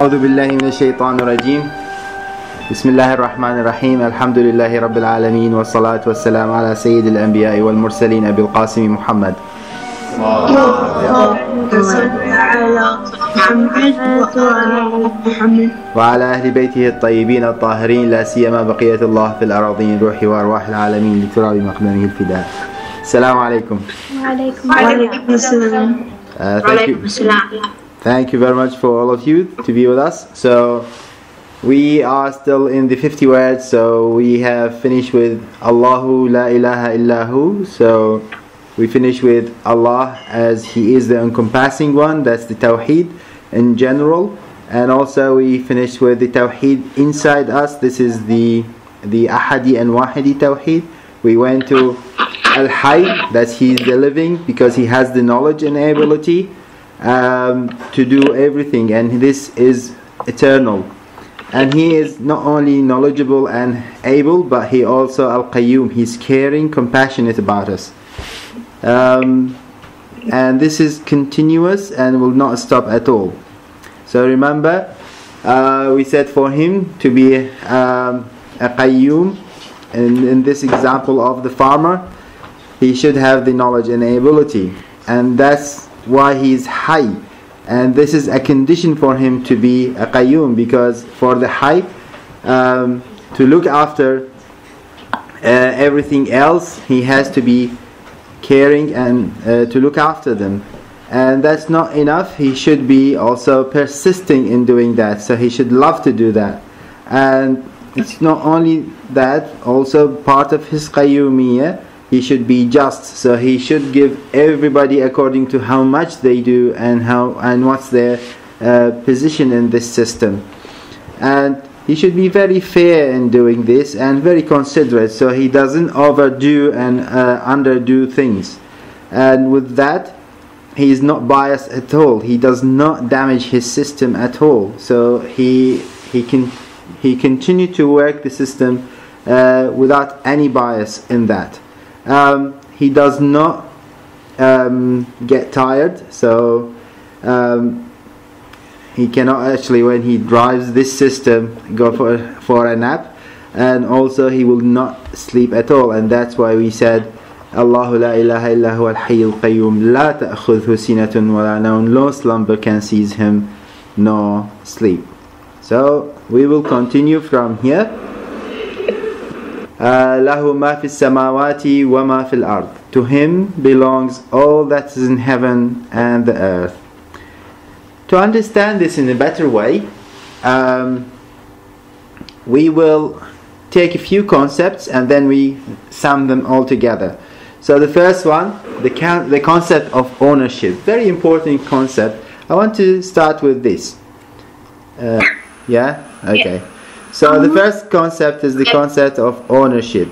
أعوذ بالله من الشيطان الرجيم. بسم الله الرحمن الرحيم. الحمد لله رب العالمين والصلاة والسلام على سيد الأنبياء والمرسلين أبي القاسم محمد. وعلى أهل بيته الطيبين الطاهرين لا سيما بقية الله في الأراضين روح وأرواح العالمين لتراب مقدمه الفداء. السلام عليكم. وعليكم السلام. Uh, thank you. Thank you very much for all of you to be with us. So we are still in the 50 words. So we have finished with Allahu la ilaha illahu. So we finish with Allah as He is the encompassing one. That's the Tawheed in general. And also we finished with the Tawheed inside us. This is the the Ahadi and Wahidi Tawheed. We went to Al Hayy, that He is the living because He has the knowledge and ability um, to do everything, and this is eternal. And He is not only knowledgeable and able, but He also Al Qayyum. He's caring, compassionate about us. Um, and this is continuous and will not stop at all. So remember, uh, we said for him to be um, a qayyum, and in this example of the farmer, he should have the knowledge and ability, and that's why he is Hayy. And this is a condition for him to be a qayyum, because for the Hayy um, to look after uh, everything else, he has to be caring and uh, to look after them. And that's not enough. He should be also persisting in doing that. So he should love to do that. And it's not only that also part of his qayyumiyya he should be just. So he should give everybody according to how much they do and how and what's their uh, position in this system. And he should be very fair in doing this and very considerate so he doesn't overdo and uh, underdo things. And with that he is not biased at all. He does not damage his system at all. So he he can he continue to work the system uh, without any bias in that um, he does not um, get tired so um, he cannot actually when he drives this system go for for a nap and also he will not sleep at all and that's why we said الله لا إله إلا هو الحي القيوم لا تأخذه سنة ولا نوم no slumber can seize him nor sleep so we will continue from here uh, له ما في السماوات وما في الأرض to him belongs all that is in heaven and the earth to understand this in a better way, um, we will take a few concepts and then we sum them all together. So the first one, the, con- the concept of ownership, very important concept. I want to start with this. Uh, yeah. Okay. So the first concept is the concept of ownership.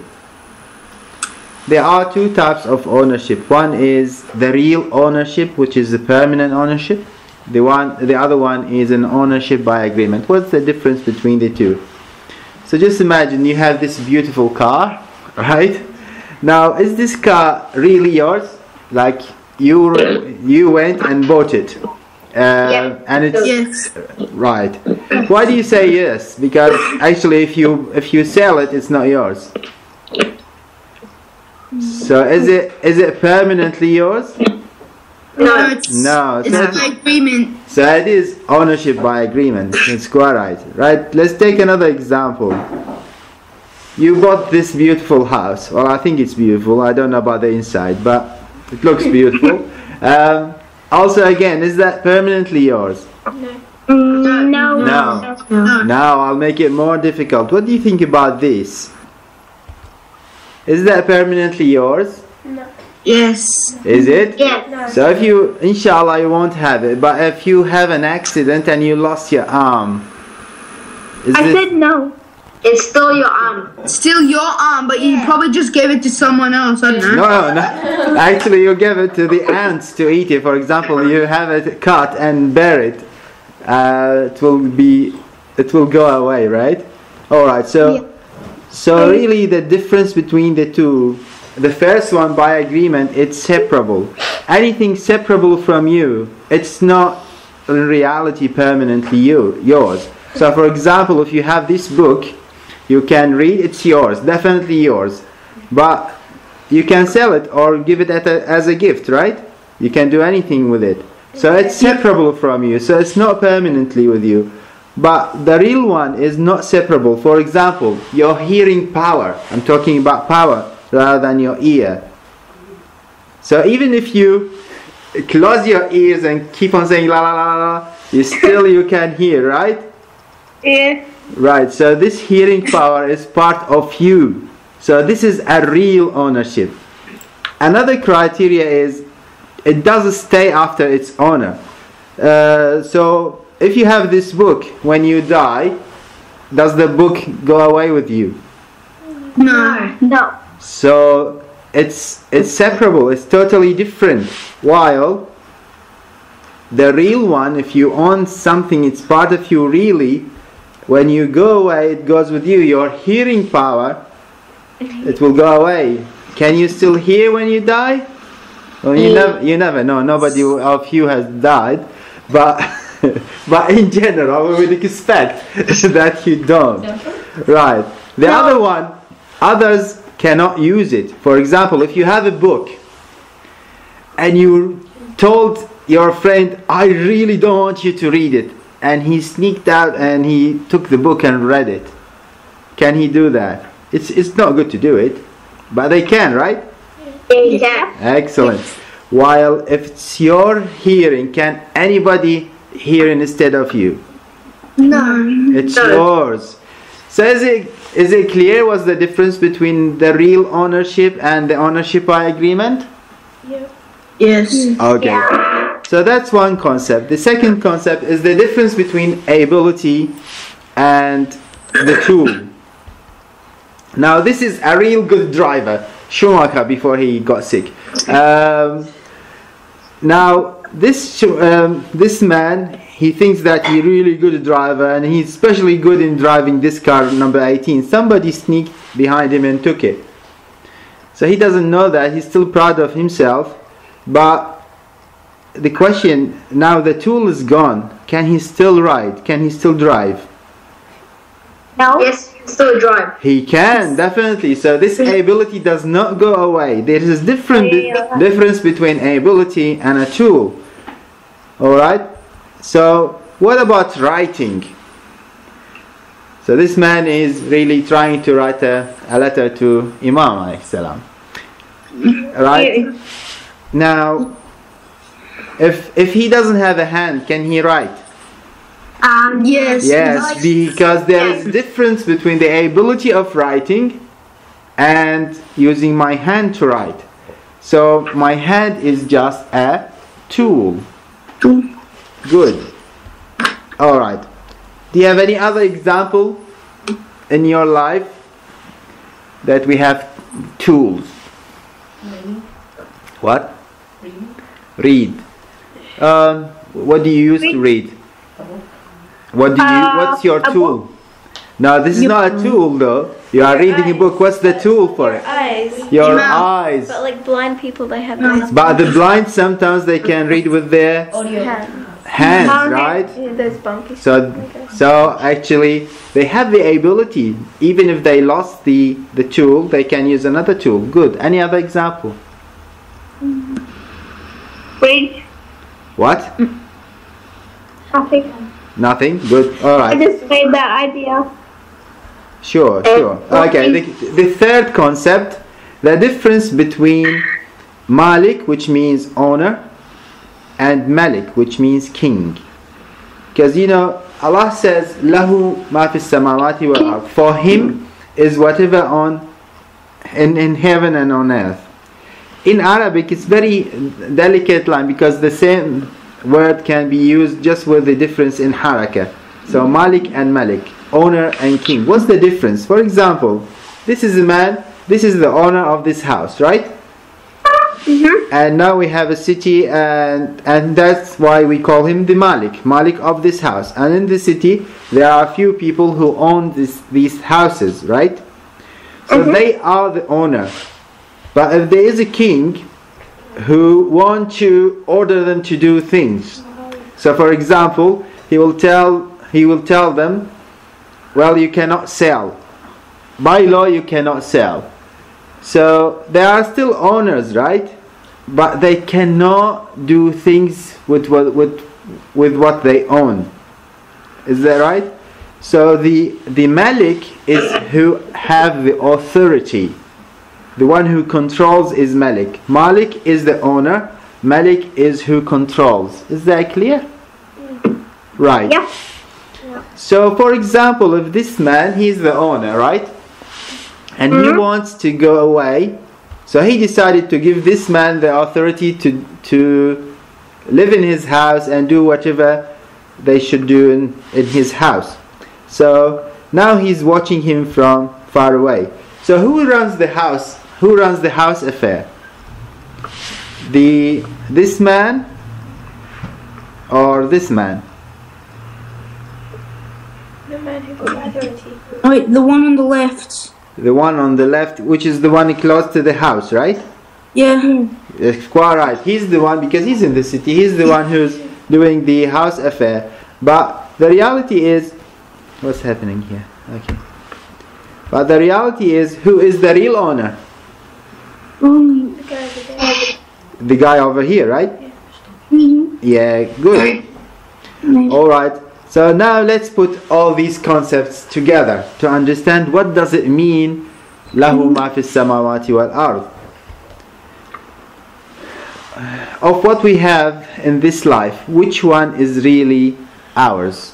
There are two types of ownership. One is the real ownership, which is the permanent ownership. The one, the other one is an ownership by agreement. What's the difference between the two? So just imagine you have this beautiful car, right? Now, is this car really yours? Like you, you went and bought it, uh, and it's Yes. right. Why do you say yes? Because actually, if you if you sell it, it's not yours. So is it is it permanently yours? No, it's, No, it's it's by agreement. So it is ownership by agreement. It's quite right. Right? Let's take another example. You bought this beautiful house. Well, I think it's beautiful. I don't know about the inside, but it looks beautiful. Um, also, again, is that permanently yours? No. No. no, Now I'll make it more difficult. What do you think about this? Is that permanently yours? No. Yes. Is it? Yes. So if you, inshallah, you won't have it. But if you have an accident and you lost your arm, is I it? said no. It's still your arm. Still your arm, but you probably just gave it to someone else. I don't know. No, no. Actually, you gave it to the ants to eat it. For example, you have it cut and bury it. Uh, it will be, it will go away, right? All right. So, so really, the difference between the two, the first one by agreement, it's separable. Anything separable from you, it's not in reality permanently you, yours. So, for example, if you have this book, you can read, it's yours, definitely yours. But you can sell it or give it a, as a gift, right? You can do anything with it. So it's separable from you. So it's not permanently with you. But the real one is not separable. For example, your hearing power. I'm talking about power rather than your ear. So even if you close your ears and keep on saying la la la la, you still you can hear, right? Yeah. Right. So this hearing power is part of you. So this is a real ownership. Another criteria is it doesn't stay after its owner. Uh, so if you have this book, when you die, does the book go away with you? No. No. So it's it's separable. It's totally different. While the real one, if you own something, it's part of you really. When you go away, it goes with you. Your hearing power, it will go away. Can you still hear when you die? Well, you never, you never know. Nobody of you has died, but but in general, we would expect that you don't. Right. The other one, others cannot use it. For example, if you have a book and you told your friend, "I really don't want you to read it," and he sneaked out and he took the book and read it, can he do that? It's it's not good to do it, but they can, right? Yeah. Excellent. While if it's your hearing, can anybody hear instead of you? No. It's No. yours. So is it is it clear what's the difference between the real ownership and the ownership by agreement? Yes. Okay. So that's one concept. The second concept is the difference between ability and the tool. Now this is a real good driver, Schumacher, before he got sick. Um, now this um, this man, he thinks that he's really good driver, and he's especially good in driving this car number 18. Somebody sneaked behind him and took it. So he doesn't know that. He's still proud of himself, but the question now the tool is gone. Can he still ride? Can he still drive? No. Yes. Still drive. He can definitely. So this ability does not go away. There is a different difference between ability and a tool. All right. So what about writing? So this man is really trying to write a, a letter to Imam alayhi salam. Right. Now, if if he doesn't have a hand, can he write? Um. Yes. Yes, because there is difference between the ability of writing and using my hand to write. So my hand is just a tool. Good. All right. Do you have any other example in your life that we have tools? What? Read. Um, what do you use to read? What do you? Uh, What's your a tool? No, this is not a tool though. You are reading a book. What's the tool for it? Eyes. Your mouth. eyes. But like blind people, they have those But the blind sometimes they can read with their hands. hands, right? Yeah, those bunky. So, so actually, they have the ability. Even if they lost the the tool, they can use another tool. Good. Any other example? Wait. What? Nothing. Nothing. Good. All right. I just made that idea. Sure, sure. Okay, the, the third concept, the difference between Malik, which means owner, and Malik, which means king. Because you know, Allah says, Lahu ma fis samawati wal ard. For him is whatever on in, in heaven and on earth. In Arabic, it's very delicate line because the same word can be used just with the difference in haraka. So Malik and Malik, owner and king. What's the difference? For example, this is a man, this is the owner of this house, right? Mhm. And now we have a city and and that's why we call him the Malik, Malik of this house. And in the city there are a few people who own this these houses, right? So they are the owner. But if there is a king who want to order them to do things, So for example, he will tell he will tell them, well you cannot sell. By law you cannot sell. So they are still owners, right? But they cannot do things with what with with what they own. Is that right? So the the Malik is who have the authority. The one who controls is Malik. Malik is the owner. Malik is who controls. Is that clear? Right. Yep. So for example, if this man, he's the owner, right? And he Mhm. wants to go away. So he decided to give this man the authority to to live in his house and do whatever they should do in, in his house. So now he's watching him from far away. So who runs the house? Who runs the house affair? The this man or this man? The man who got authority. Wait, the one on the left. The one on the left, which is the one close to the house, right? Yeah. It's quite right. He's the one because he's in the city. He's the one who's doing the house affair. But the reality is, what's happening here? Okay. But the reality is, who is the real owner? Um, The guy over there. The guy over here, right? Yeah, good. All right. So now let's put all these concepts together to understand what does it mean له ما في السماوات والأرض of what we have in this life which one is really ours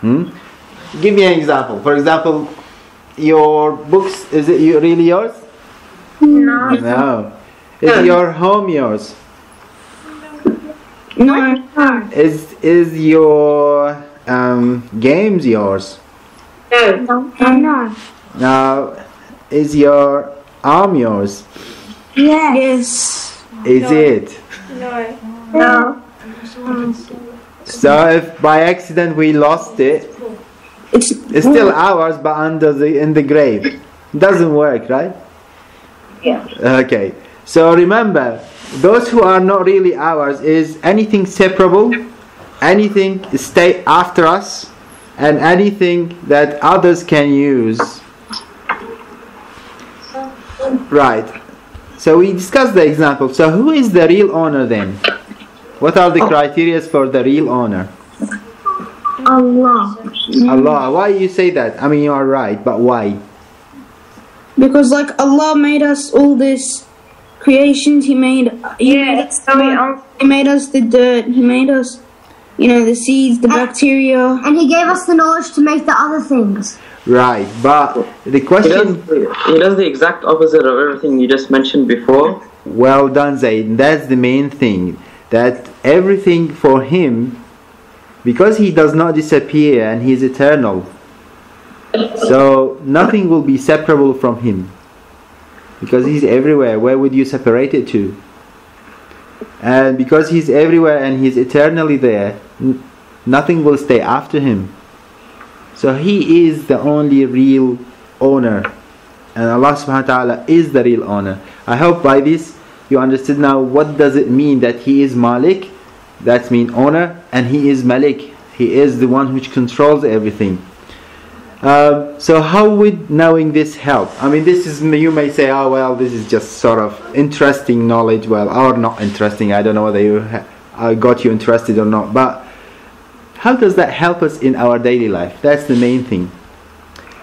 hmm? give me an example for example your books is it you- really yours No. no is your home yours no. Is is your um, games yours? No. No. No. Now, is your arm yours? Yes. Is No. it? No. No. So if by accident we lost it, It's it's still ours, but under the in the grave. Doesn't work, right? Yeah. Okay. So remember, those who are not really ours is anything separable, anything stay after us, and anything that others can use. Right. So we discussed the example. So who is the real owner then? What are the oh. criteria for the real owner? Allah. Allah. Why you say that? I mean you are right, but why? because like Allah made us all this creations. He made. He made Yeah. us. So we He made us the dirt. He made us. You know the seeds, the bacteria. And he gave us the knowledge to make the other things. Right. But the He does, question he does the exact opposite of everything you just mentioned before. Well done, Zaid. That's the main thing. That everything for him, because he does not disappear and he is eternal, so nothing will be separable from him. Because he's everywhere. Where would you separate it to? And because he's everywhere and he's eternally there, nothing will stay after him. So he is the only real owner. And Allah subhanahu wa ta'ala is the real owner. I hope by this you understood now what does it mean that he is Malik, that means owner, and he is Malik. He is the one which controls everything. Um, so how would knowing this help? I mean, this is you may say, oh well, this is just sort of interesting knowledge. Well, or not interesting. I don't know whether you ha- uh, got you interested or not. But how does that help us in our daily life? That's the main thing.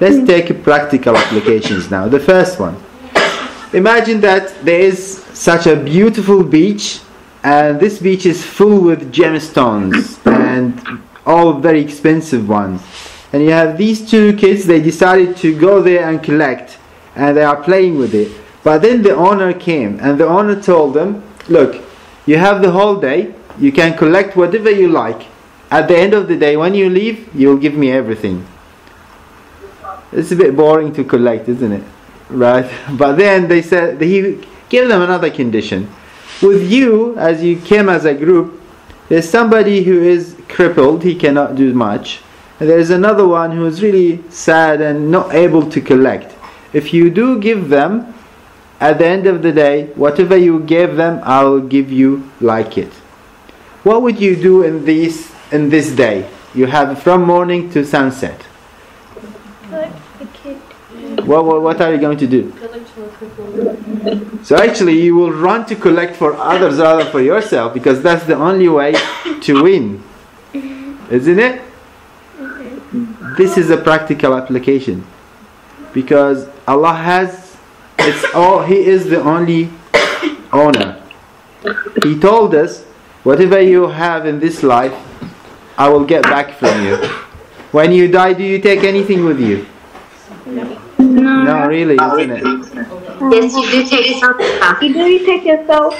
Let's take practical applications now. The first one. Imagine that there is such a beautiful beach, and this beach is full with gemstones and all very expensive ones. And you have these two kids, they decided to go there and collect, and they are playing with it. But then the owner came, and the owner told them, Look, you have the whole day, you can collect whatever you like. At the end of the day, when you leave, you'll give me everything. It's a bit boring to collect, isn't it? Right? But then they said he gave them another condition. With you, as you came as a group, there's somebody who is crippled, he cannot do much. And there's another one who is really sad and not able to collect. If you do give them At the end of the day, whatever you gave them, I will give you like it. What would you do in this in this day? You have from morning to sunset. What, what, what are you going to do? So actually, you will run to collect for others rather for yourself because that's the only way to win, isn't it? This is a practical application because Allah has it's all He is the only owner. He told us, whatever you have in this life, I will get back from you. When you die, do you take anything with you? No, really, isn't it? Yes, you do take something. You do you take yourself?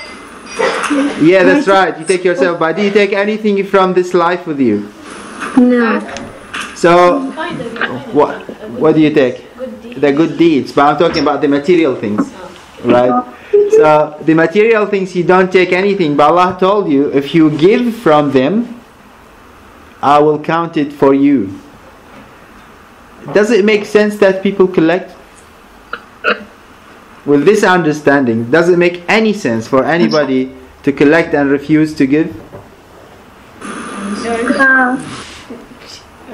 Yeah, that's right. You take yourself, but do you take anything from this life with you? No. So, what what do you take? The good deeds, but I'm talking about the material things, right? So the material things you don't take anything, but Allah told you if you give from them, I will count it for you. Does it make sense that people collect? With this understanding, does it make any sense for anybody to collect and refuse to give?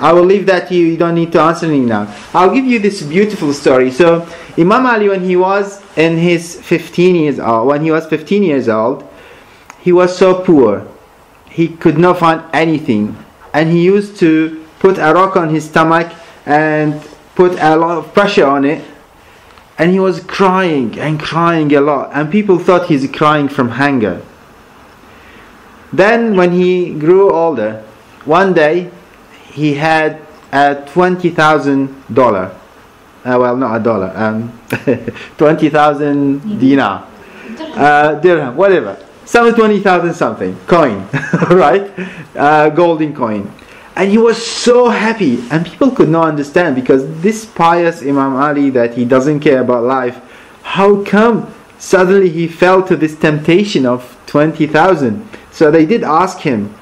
I will leave that to you. You don't need to answer me now. I'll give you this beautiful story. So, Imam Ali, when he was in his 15 years old, when he was 15 years old, he was so poor. He could not find anything, and he used to put a rock on his stomach and put a lot of pressure on it. And he was crying and crying a lot, and people thought he's crying from hunger. Then, when he grew older, one day he had a twenty thousand dollar. Uh, well, not a dollar. Um, twenty thousand dinar, uh, dirham, whatever. Some twenty thousand something coin, right? Uh, golden coin, and he was so happy, and people could not understand because this pious Imam Ali that he doesn't care about life. How come suddenly he fell to this temptation of twenty thousand? So they did ask him,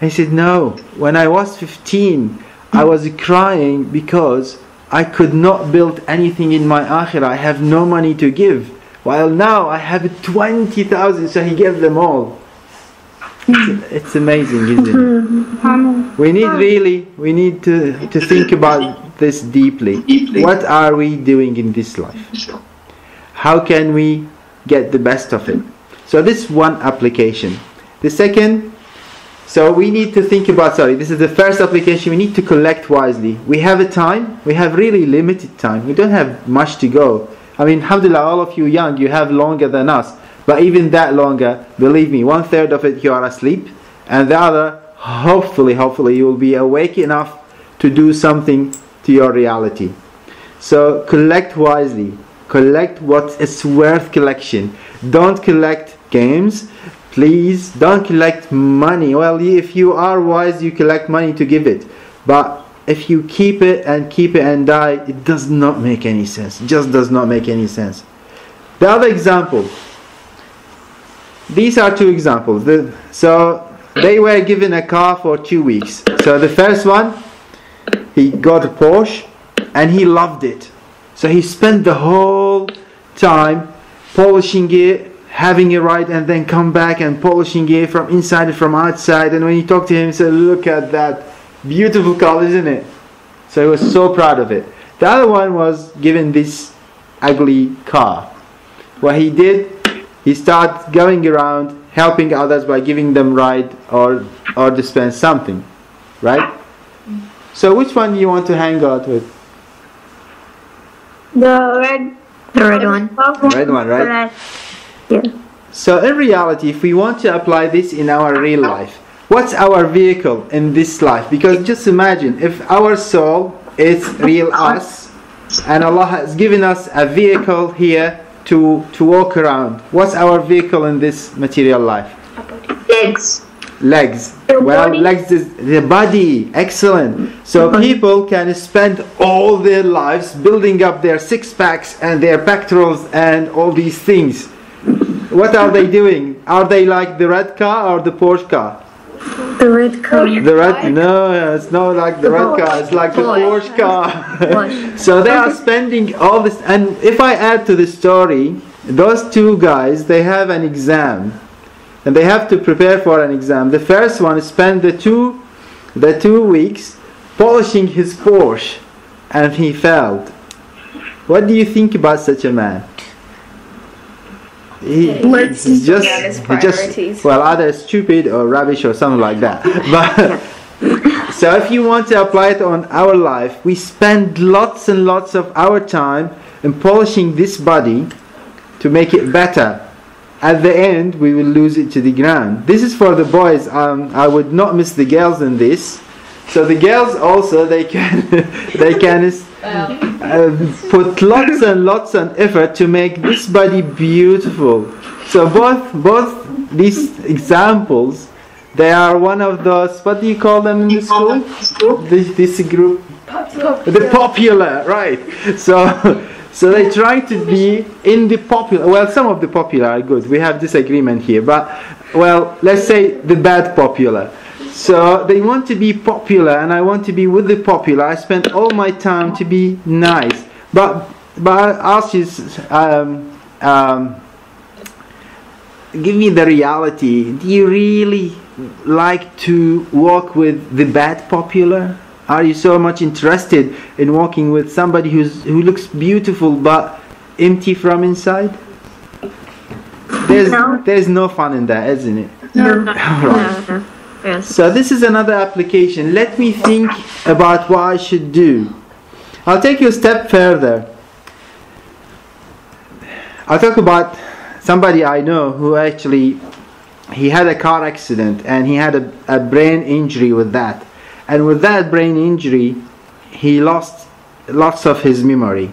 he said, No, when I was 15, I was crying because I could not build anything in my akhirah. I have no money to give. While now I have 20,000, so he gave them all. It's, it's amazing, isn't it? Mm-hmm. We need really, we need to, to think about this deeply. What are we doing in this life? How can we get the best of it? So this one application. The second so we need to think about, sorry, this is the first application. We need to collect wisely. We have a time, we have really limited time. We don't have much to go. I mean, alhamdulillah, all of you young, you have longer than us. But even that longer, believe me, one third of it you are asleep, and the other, hopefully, hopefully, you will be awake enough to do something to your reality. So collect wisely. Collect what is worth collection. Don't collect games please don't collect money well if you are wise you collect money to give it but if you keep it and keep it and die it does not make any sense it just does not make any sense the other example these are two examples the, so they were given a car for two weeks so the first one he got a Porsche and he loved it so he spent the whole time polishing it having it right and then come back and polishing it from inside and from outside. And when you talk to him, he said, Look at that beautiful car, isn't it? So he was so proud of it. The other one was given this ugly car. What he did, he starts going around helping others by giving them ride or or dispense something. Right? So which one do you want to hang out with? The red. The red one. The Red one, right? Yeah. So in reality, if we want to apply this in our real life, what's our vehicle in this life? Because just imagine if our soul is real us, and Allah has given us a vehicle here to to walk around. What's our vehicle in this material life? Legs. Legs. The well, body. legs is the body. Excellent. So people can spend all their lives building up their six packs and their pectorals and all these things. What are they doing? Are they like the red car or the Porsche car? The red car. The red? No, it's not like the red oh, car. It's like the Porsche car. Porsche. so they are spending all this. And if I add to the story, those two guys they have an exam and they have to prepare for an exam the first one spent the two the two weeks polishing his Porsche and he failed what do you think about such a man he, Let's he's just, he just well either stupid or rubbish or something like that. But so if you want to apply it on our life we spend lots and lots of our time in polishing this body to make it better. At the end we will lose it to the ground. This is for the boys. Um, i would not miss the girls in this. So the girls also they can they can uh, put lots and lots of effort to make this body beautiful. So both both these examples they are one of those what do you call them in the school? This, this group? The popular right. So so they try to be in the popular well some of the popular are good. We have disagreement here but well let's say the bad popular so they want to be popular and i want to be with the popular i spend all my time to be nice but but i ask you um, um, give me the reality do you really like to walk with the bad popular are you so much interested in walking with somebody who's who looks beautiful but empty from inside there's No. there's no fun in that isn't it No. Right. No. So this is another application. Let me think about what i should do. I'll take you a step further. I'll talk about somebody i know who actually he had a car accident and he had a, a brain injury with that. And with that brain injury he lost lots of his memory.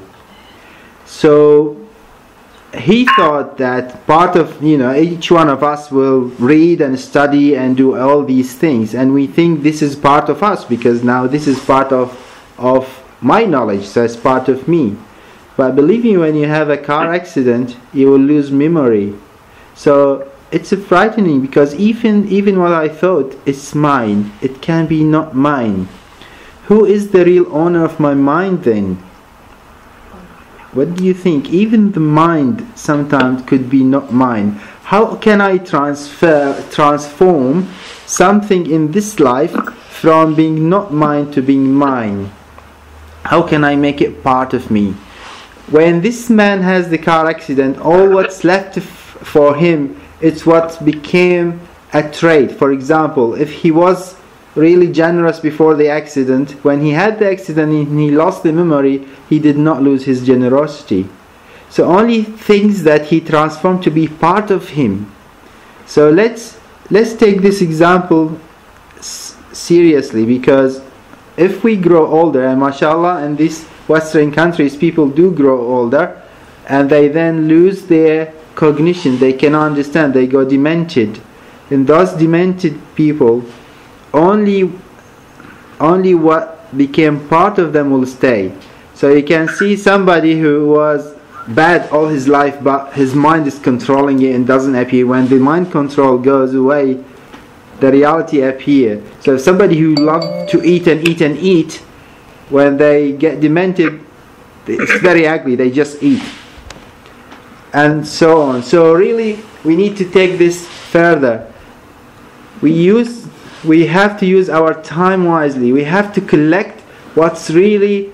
So he thought that part of you know each one of us will read and study and do all these things and we think this is part of us because now this is part of of my knowledge so it's part of me but believe me when you have a car accident you will lose memory so it's frightening because even even what I thought is mine, it can be not mine. Who is the real owner of my mind then? What do you think? Even the mind sometimes could be not mine. How can I transfer transform something in this life from being not mine to being mine? How can I make it part of me? When this man has the car accident, all what's left for him it's what became a trait. For example, if he was really generous before the accident, when he had the accident and he lost the memory, he did not lose his generosity. So only things that he transformed to be part of him. So let's let's take this example seriously because if we grow older and mashallah in these western countries people do grow older and they then lose their cognition they cannot understand they go demented and those demented people only only what became part of them will stay. So you can see somebody who was bad all his life but his mind is controlling it and doesn't appear. When the mind control goes away the reality appear. So somebody who loved to eat and eat and eat when they get demented it's very ugly. They just eat. And so on. So really we need to take this further. We use we have to use our time wisely. We have to collect what's really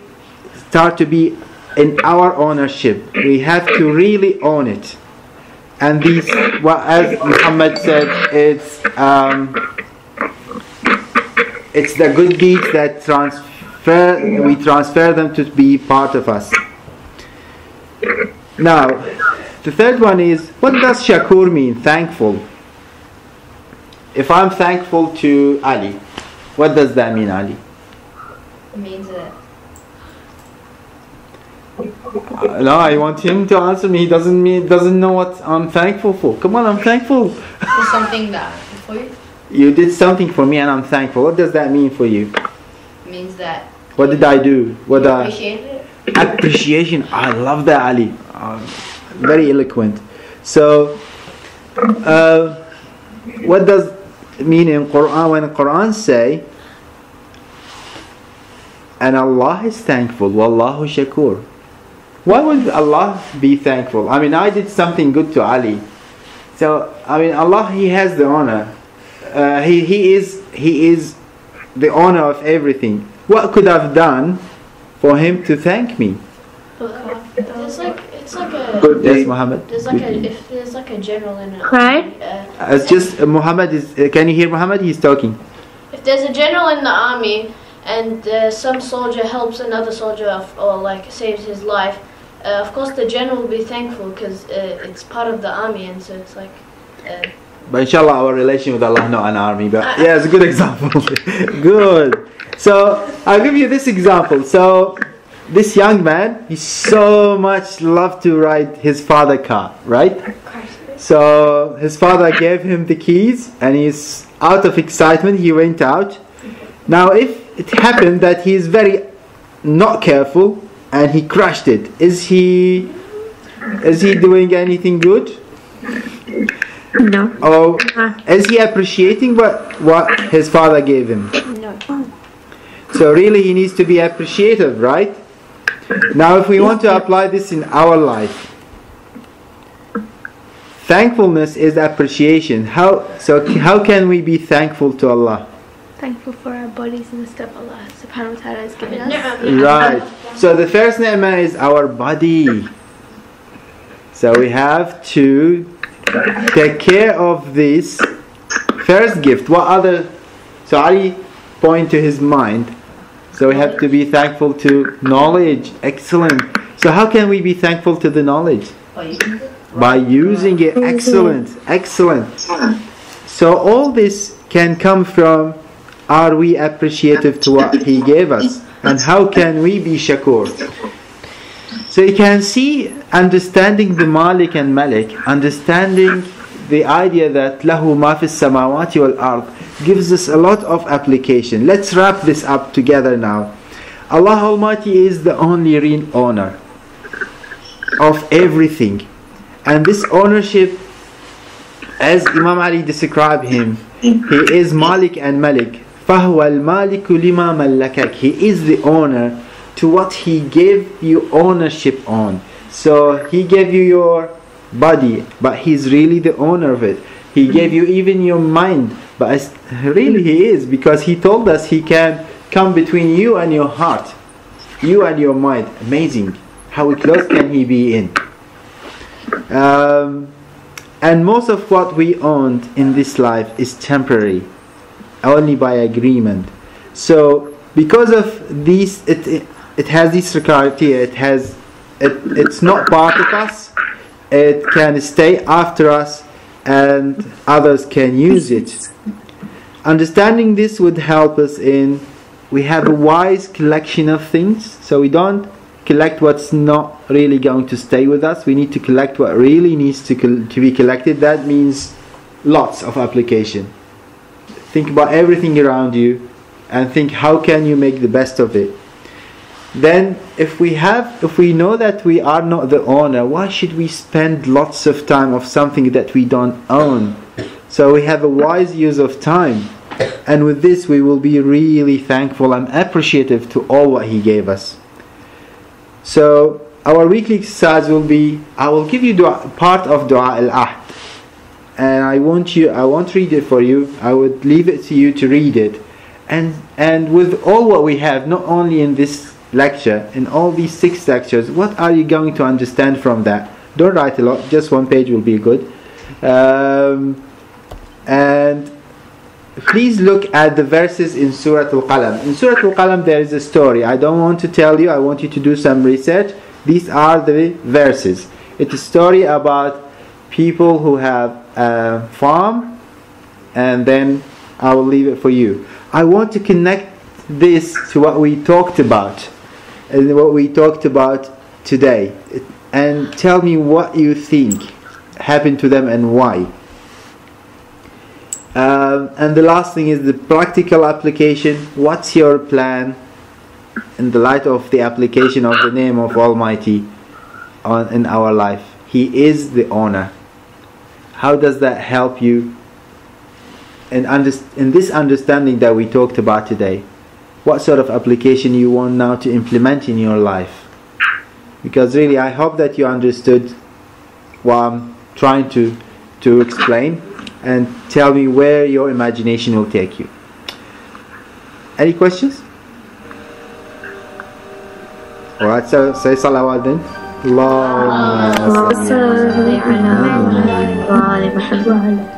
start to be in our ownership. We have to really own it. And these well, as Muhammad said it's um, it's the good deeds that transfer we transfer them to be part of us. Now the third one is what does shakur mean thankful if i'm thankful to ali what does that mean ali? It means that Uh, no i want him to answer me. He doesn't mean doesn't know what i'm thankful for. Come on i'm thankful. For something that for you? You did something for me and i'm thankful. What does that mean for you? It means that what did i do? What you I, appreciate it. appreciation. I love that ali. Uh, very eloquent. So uh, what does it mean in quran when quran say and allah is thankful wallahu shakur Why would Allah be thankful? I mean, I did something good to Ali. So, I mean, Allah, He has the honor. Uh, he, he, is, he is the honor of everything. What could I've done for Him to thank me? There's like it's like a Good Yes. Muhammad. there's like a if there's like a general in a Right. uh, It's just uh, Muhammad is. Uh, can you hear Muhammad? He's talking. if there's a general in the army and uh, some soldier helps another soldier of, or like saves his life, uh, of course the general will be thankful because uh, it's part of the army and so it's like. Uh, But inshallah, our relation with Allah not an army. But yeah, it's a good example. good. So I'll give you this example. So this young man, he so much loved to ride his father car, right? So his father gave him the keys, and he's out of excitement. He went out. Now, if it happened that he is very not careful and he crashed it, is he is he doing anything good? No. Oh, is he appreciating what, what his father gave him? no. So really he needs to be appreciative, right? Now if we want to apply this in our life, thankfulness is appreciation. How so how can we be thankful to Allah? Thankful for our bodies and the stuff Allah subhanahu wa ta'ala has given us. Right. So the first ni'mah is our body. So we have to take care of this first gift. What other? So Ali point to his mind. So we have to be thankful to knowledge. Excellent. So how can we be thankful to the knowledge? By using it. By. Excellent. Excellent. So all this can come from are we appreciative to what he gave us? And how can we be shakur? So you can see understanding the Malik and Malik, understanding the idea that lahu ma fis samawati wal ard gives us a lot of application. Let's wrap this up together now. Allah Almighty is the only real owner of everything. And this ownership, as Imam Ali described him, he is Malik and Malik. فَهُوَ الْمَالِكُ لِمَا مَلَّكَكَ He is the owner to what he gave you ownership on. So he gave you your body, but he's really the owner of it. He gave you even your mind, but as- really he is because he told us he can come between you and your heart, you and your mind. Amazing. How close can he be in? Um, and most of what we owned in this life is temporary, only by agreement. So because of these, it, it, it has this criteria. It has, it, it's not part of us. It can stay after us, and others can use it. Understanding this would help us in. We have a wise collection of things, so we don't collect what's not really going to stay with us. We need to collect what really needs to, to be collected. That means lots of application. Think about everything around you and think how can you make the best of it. Then if we have if we know that we are not the owner, why should we spend lots of time of something that we don't own? So we have a wise use of time. And with this we will be really thankful and appreciative to all what he gave us. So our weekly exercise will be I will give you dua, part of Dua al Ahd. And I want you I won't read it for you. I would leave it to you to read it. And and with all what we have, not only in this lecture, in all these six lectures, what are you going to understand from that? Don't write a lot, just one page will be good. Um, and please look at the verses in Surah Al-Qalam. In Surah Al-Qalam there is a story. I don't want to tell you, I want you to do some research. These are the verses. It's a story about people who have a farm and then I will leave it for you. I want to connect this to what we talked about and what we talked about today and tell me what you think happened to them and why. Um, and the last thing is the practical application. What's your plan in the light of the application of the name of Almighty on, in our life? He is the owner. How does that help you in, under, in this understanding that we talked about today? What sort of application you want now to implement in your life? because really I hope that you understood what I'm trying to to explain and tell me where your imagination will take you. Any questions? Alright, so say salawat then. اللهم صل صل على محمد وآل محمد